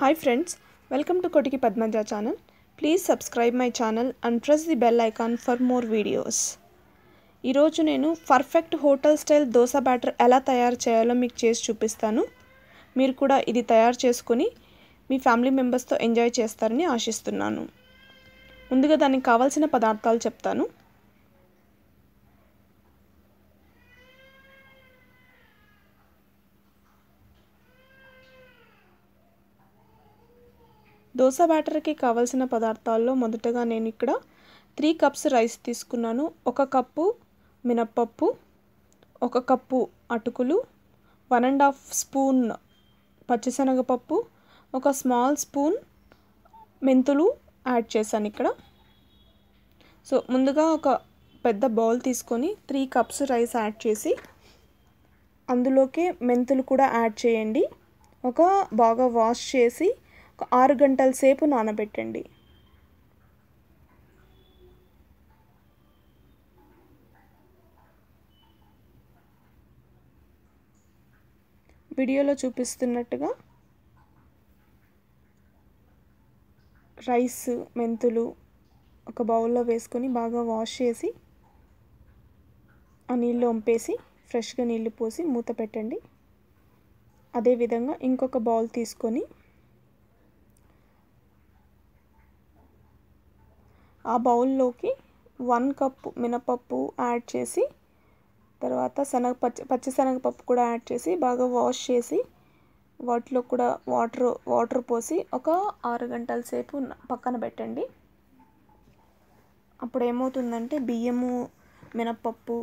Hi friends welcome to Kotiki Padmaja channel please subscribe my channel and press the bell icon for more videos ఈరోజు నేను perfect hotel style dosa batter ఎలా తయారు చేయాలో మీకు చేసి చూపిస్తాను. మీరు కూడా ఇది తయారు చేసుకుని మీ ఫ్యామిలీ మెంబర్స్తో ఎంజాయ్ చేస్తారని ఆశిస్తున్నాను. ముందుగా దానికి కావాల్సిన పదార్థాలు చెప్తాను. దోశ బ్యాటర్కి కావాల్సిన పదార్థాల్లో మొదటగా నేను ఇక్కడ త్రీ కప్స్ రైస్ తీసుకున్నాను. ఒక కప్పు మినప్పప్పు ఒక కప్పు అటుకులు వన్ అండ్ హాఫ్ స్పూన్ పచ్చిశనగపప్పు ఒక స్మాల్ స్పూన్ మెంతులు యాడ్ చేశాను ఇక్కడ. సో ముందుగా ఒక పెద్ద బౌల్ తీసుకొని త్రీ కప్స్ రైస్ యాడ్ చేసి అందులోకి మెంతులు కూడా యాడ్ చేయండి. ఒక బాగా వాష్ చేసి ఒక ఆరు గంటల సేపు నానబెట్టండి. వీడియోలో చూపిస్తున్నట్టుగా రైస్ మెంతులు ఒక బౌల్లో వేసుకొని బాగా వాష్ చేసి ఆ నీళ్ళు వంపేసి ఫ్రెష్గా నీళ్ళు పోసి మూత పెట్టండి. అదేవిధంగా ఇంకొక బౌల్ తీసుకొని ఆ బౌల్లోకి వన్ కప్ మినపప్పు యాడ్ చేసి తర్వాత శనగ పచ్చి పచ్చిశనగపప్పు కూడా యాడ్ చేసి బాగా వాష్ చేసి వాటిలో కూడా వాటర్ వాటర్ పోసి ఒక ఆరు గంటల సేపు పక్కన పెట్టండి. అప్పుడు ఏమవుతుందంటే బియ్యము మినపప్పు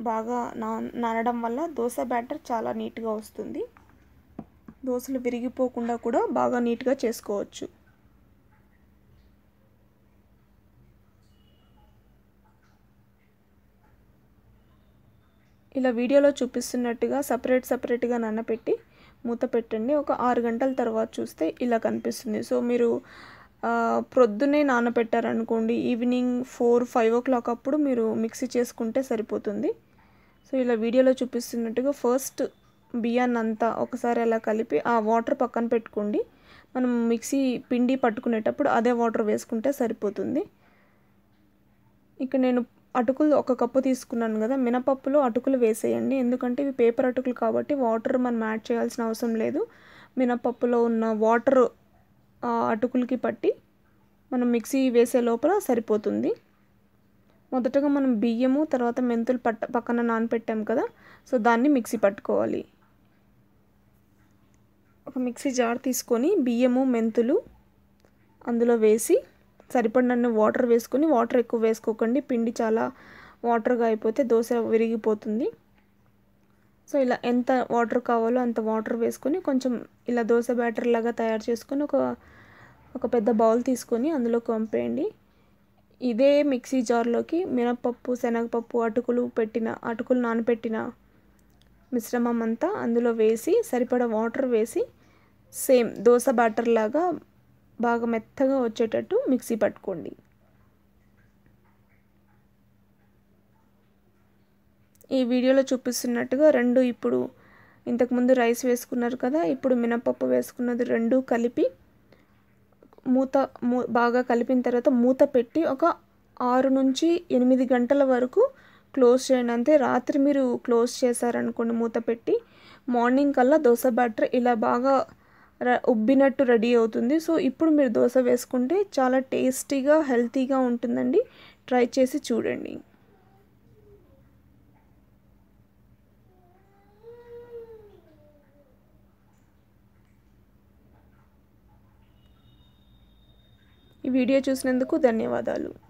బాగా నా నానడం వల్ల దోశ బ్యాటర్ చాలా నీట్గా వస్తుంది. దోశలు విరిగిపోకుండా కూడా బాగా నీట్గా చేసుకోవచ్చు. ఇలా వీడియోలో చూపిస్తున్నట్టుగా సపరేట్ సపరేట్గా నానబెట్టి మూత పెట్టండి. ఒక ఆరు గంటల తర్వాత చూస్తే ఇలా కనిపిస్తుంది. సో మీరు ప్రొద్దునే నానబెట్టారనుకోండి evening four five o'clock అప్పుడు మీరు మిక్సీ చేసుకుంటే సరిపోతుంది. సో ఇలా వీడియోలో చూపిస్తున్నట్టుగా ఫస్ట్ బియ్యాన్ని అంతా ఒకసారి అలా కలిపి ఆ వాటర్ పక్కన పెట్టుకోండి. మనం మిక్సీ పిండి పట్టుకునేటప్పుడు అదే వాటర్ వేసుకుంటే సరిపోతుంది. ఇక్కడ నేను అటుకులు ఒక కప్పు తీసుకున్నాను కదా మినపప్పులో అటుకులు వేసేయండి. ఎందుకంటే ఇవి పేపర్ అటుకులు కాబట్టి వాటర్ మనం యాడ్ చేయాల్సిన అవసరం లేదు. మినపప్పులో ఉన్న వాటర్ అటుకులకి పట్టి మనం మిక్సీ వేసే లోపల సరిపోతుంది. మొదటగా మనం బియ్యము తర్వాత మెంతులు పట్ట పక్కన నానపెట్టాం కదా సో దాన్ని మిక్సీ పట్టుకోవాలి. ఒక మిక్సీ జార్ తీసుకొని బియ్యము మెంతులు అందులో వేసి సరిపడినన్ని వాటర్ వేసుకొని వాటర్ ఎక్కువ వేసుకోకండి పిండి చాలా వాటర్గా అయిపోతే దోశ విరిగిపోతుంది. సో ఇలా ఎంత వాటర్ కావాలో అంత వాటర్ వేసుకొని కొంచెం ఇలా దోశ బ్యాటర్ లాగా తయారు చేసుకొని ఒక ఒక పెద్ద బౌల్ తీసుకొని అందులో పంపేయండి ఇదే మిక్సీ జార్లోకి మినపప్పు శనగపప్పు అటుకులు పెట్టిన అటుకులు నానపెట్టిన మిశ్రమం అంతా అందులో వేసి సరిపడా వాటర్ వేసి సేమ్ దోశ బ్యాటర్ లాగా బాగా మెత్తగా వచ్చేటట్టు మిక్సీ పట్టుకోండి. ఈ వీడియోలో చూపిస్తున్నట్టుగా రెండు ఇప్పుడు ఇంతకుముందు రైస్ వేసుకున్నారు కదా ఇప్పుడు మినపప్పు వేసుకున్నది రెండు కలిపి మూత మూ బాగా కలిపిన తర్వాత మూత పెట్టి ఒక ఆరు నుంచి ఎనిమిది గంటల వరకు క్లోజ్ చేయండి. అంతే రాత్రి మీరు క్లోజ్ చేశారనుకోండి మూత పెట్టి మార్నింగ్ కల్లా దోశ బ్యాటర్ ఇలా బాగా ఉబ్బినట్టు రెడీ అవుతుంది. సో ఇప్పుడు మీరు దోశ వేసుకుంటే చాలా టేస్టీగా హెల్తీగా ఉంటుందండి. ట్రై చేసి చూడండి. ఈ వీడియో చూసినందుకు ధన్యవాదాలు.